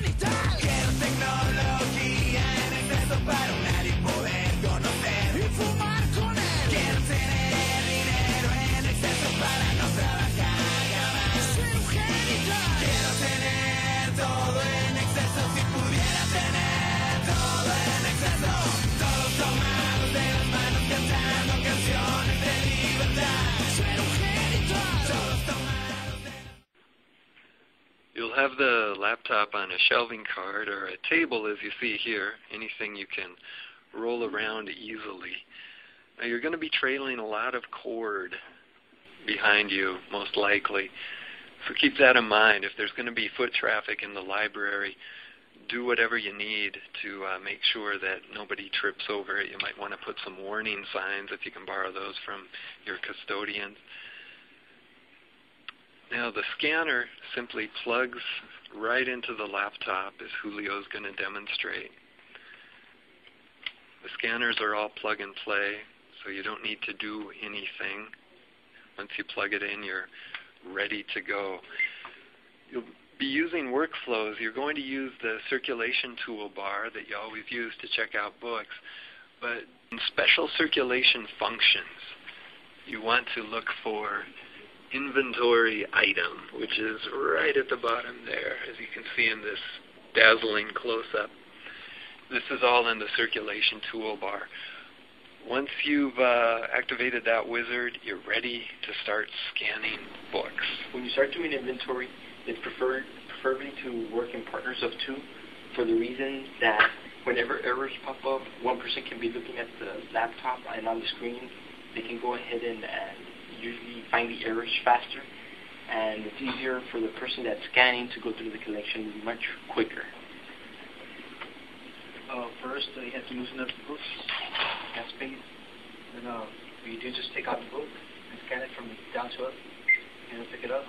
genital. You'll have the laptop on a shelving cart or a table as you see here, anything you can roll around easily. Now you're going to be trailing a lot of cord behind you, most likely. So keep that in mind. If there's going to be foot traffic in the library, do whatever you need to uh, make sure that nobody trips over it. You might want to put some warning signs if you can borrow those from your custodians. Now the scanner simply plugs right into the laptop as Julio's going to demonstrate. The scanners are all plug and play, so you don't need to do anything. Once you plug it in, you're ready to go. You'll be using workflows. You're going to use the circulation toolbar that you always use to check out books, but in special circulation functions, you want to look for inventory item, which is right at the bottom there, as you can see in this dazzling close-up. This is all in the circulation toolbar. Once you've uh, activated that wizard, you're ready to start scanning books. When you start doing inventory, it's preferred preferably to work in partners of two for the reason that whenever errors pop up, one person can be looking at the laptop and on the screen, they can go ahead and, and usually find the errors faster. And it's easier for the person that's scanning to go through the collection much quicker. Uh, first, uh, you have to loosen up the book, have space. And uh, you do just take out the book and scan it from down to up. You know, pick it up,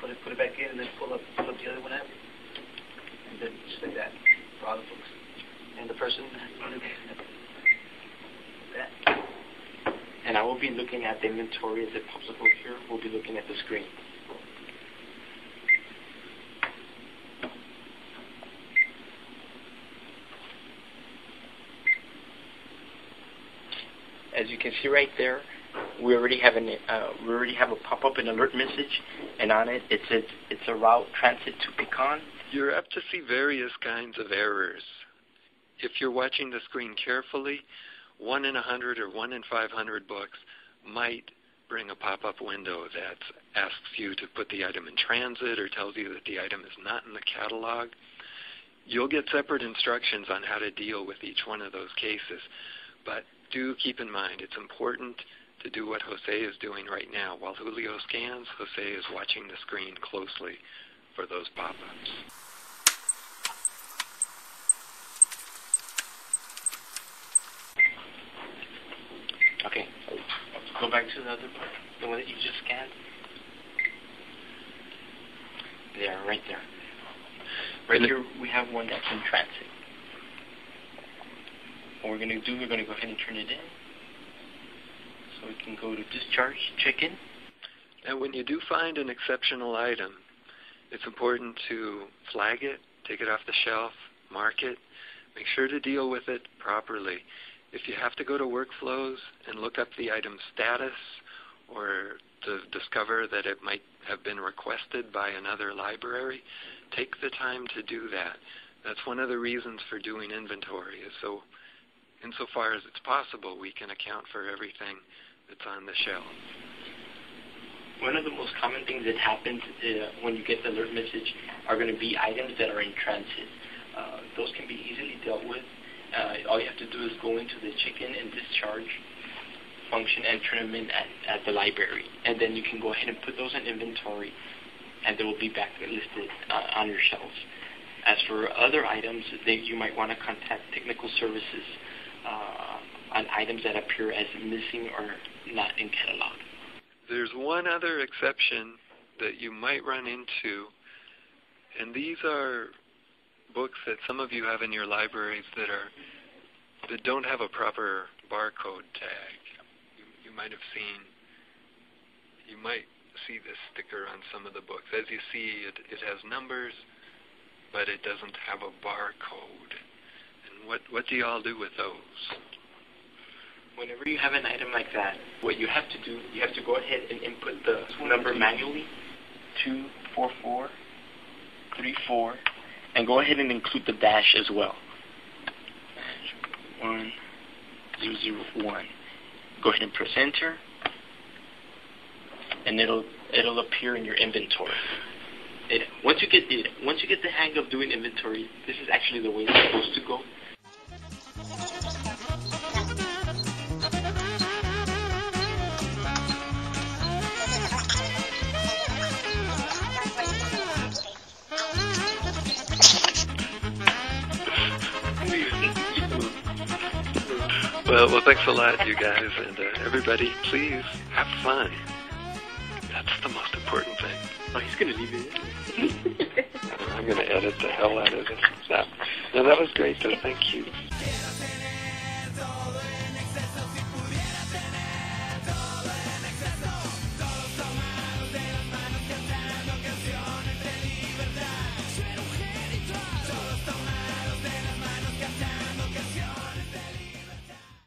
put it put it back in, and then pull up pull up the other one out. And then just like that for all the books. And the person that. And I will be looking at the inventory as it pops up over here. We'll be looking at the screen. As you can see right there, we already have an uh, we already have a pop-up and alert message, and on it it says it's a route transit to Pecan. You're apt to see various kinds of errors. If you're watching the screen carefully, one in a hundred or one in 500 books might bring a pop-up window that asks you to put the item in transit or tells you that the item is not in the catalog. You'll get separate instructions on how to deal with each one of those cases, but do keep in mind it's important to do what Jose is doing right now. While Julio scans, Jose is watching the screen closely for those pop-ups. Okay, go back to the other part, the one that you just scanned. There, right there. Right And here, we have one that's in transit. What we're going to do, we're going to go ahead and turn it in. So we can go to discharge, check in. Now, when you do find an exceptional item, it's important to flag it, take it off the shelf, mark it, make sure to deal with it properly. If you have to go to workflows and look up the item status or to discover that it might have been requested by another library, take the time to do that. That's one of the reasons for doing inventory is so insofar as it's possible we can account for everything that's on the shelf. One of the most common things that happens uh, when you get the alert message are going to be items that are in transit. Uh, those can be easily dealt with. Uh, all you have to do is go into the check-in and discharge function and turn them in at, at the library. And then you can go ahead and put those in inventory and they will be back listed uh, on your shelves. As for other items, they, you might want to contact technical services uh, on items that appear as missing or not in catalog. There's one other exception that you might run into, and these are books that some of you have in your libraries that are that don't have a proper barcode tag. You, you might have seen, you might see this sticker on some of the books. As you see, it, it has numbers but it doesn't have a barcode. And what what do y'all do with those? Whenever you have an item like that, what you have to do, you have to go ahead and input the number manually, two four four three four, and go ahead and include the dash as well. Dash one zero zero one. Go ahead and press enter, and it'll it'll appear in your inventory. It, once you get the once you get the hang of doing inventory, this is actually the way it's supposed to go. Well, well, thanks a lot, you guys, and uh, everybody. Please have fun. That's the most important thing. Oh, he's gonna leave it. in. I'm going to edit the hell out of it. Now, now that was great, though. Thank you.